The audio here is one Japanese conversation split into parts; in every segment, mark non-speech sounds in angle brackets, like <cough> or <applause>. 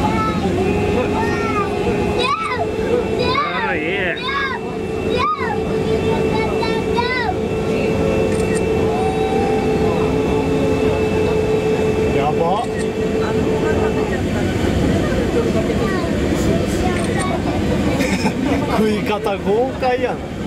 <laughs> 食い方豪快やん。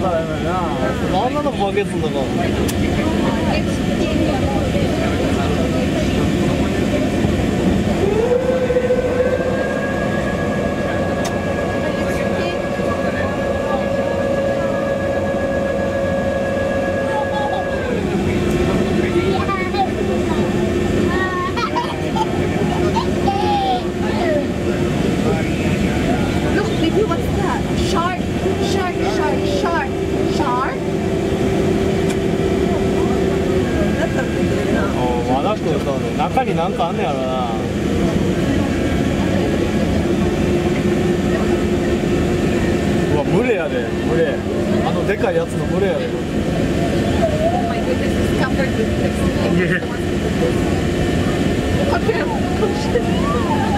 なん。なの魚って言ったらやばいなあんなのバケツの中おまだ食うとんねん中になんかあんねやろな。うわ群れやで。群れ。あのでかいやつの群れやで。Oh <laughs>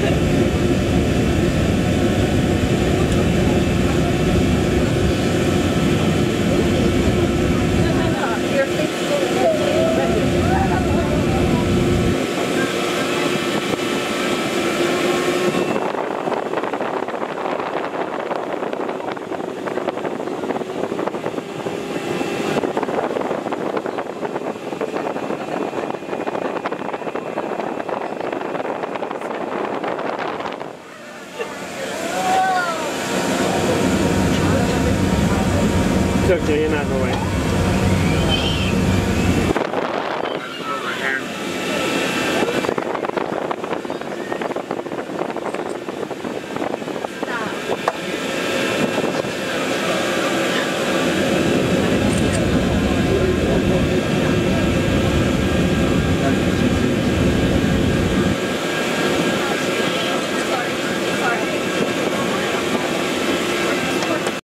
okay, you're not in the way.